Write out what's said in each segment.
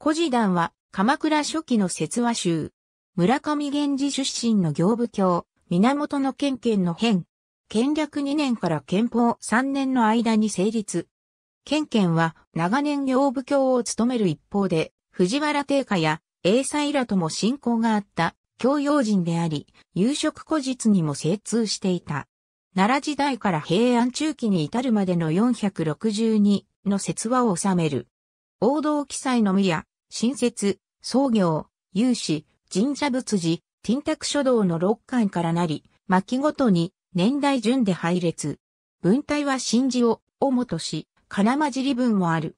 古事談は鎌倉初期の説話集。村上源氏出身の行部教、源の県県の変。権略2年から憲法3年の間に成立。県県は長年行部教を務める一方で、藤原定家や英才らとも親交があった教養人であり、有職古実にも精通していた。奈良時代から平安中期に至るまでの462の説話を収める。王道記載の無や、新設、創業、有志、神社仏寺、天卓書道の六巻からなり、巻ごとに年代順で配列。文体は新字を、主とし、金混じり文もある。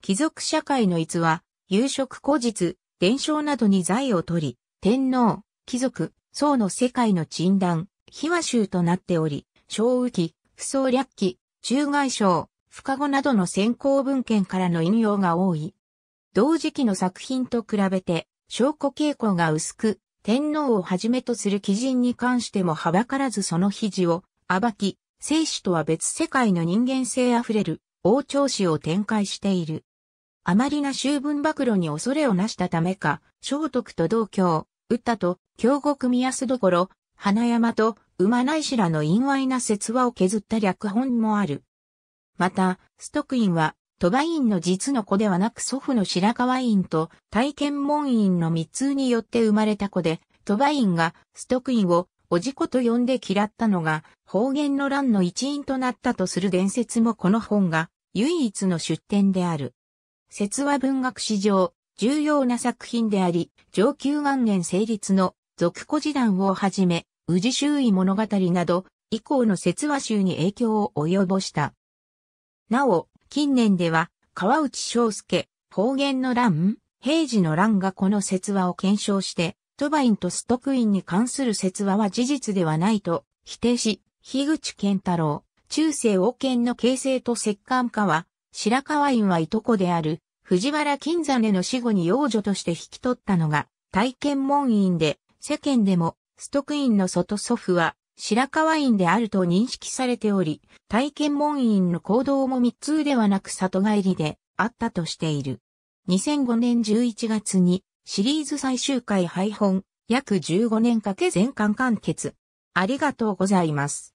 貴族社会の逸話、有職古実、伝承などに財を取り、天皇、貴族、宋の世界の鎮断、秘話集となっており、小雨記、不総略記、中外省、不可語などの先行文献からの引用が多い。同時期の作品と比べて、証拠傾向が薄く、天皇をはじめとする貴人に関してもはばからずその肘を暴き、生死とは別世界の人間性あふれる王朝史を展開している。あまりな修文暴露に恐れをなしたためか、聖徳と同郷、歌と京極宮安所、花山と馬内白の陰猥な説話を削った略本もある。また、ストクインは、鳥羽院の実の子ではなく祖父の白川院と体験門院の密通によって生まれた子で、鳥羽院がストクインをおじ子と呼んで嫌ったのが方言の乱の一因となったとする伝説もこの本が唯一の出典である。説話文学史上重要な作品であり、上級元年成立の続古時談をはじめ、宇治周囲物語など以降の説話集に影響を及ぼした。なお、近年では、川内章介、方言の乱、平時の乱がこの説話を検証して、トバインとストクインに関する説話は事実ではないと否定し、樋口健太郎、中世王権の形成と石棺家は、白河院はいとこである、藤原金真の死後に養女として引き取ったのが、体験門院で、世間でも、ストクインの外祖父は、白河院であると認識されており、体験門院の行動も密通ではなく里帰りであったとしている。2005年11月にシリーズ最終回配本約15年かけ全巻完結。ありがとうございます。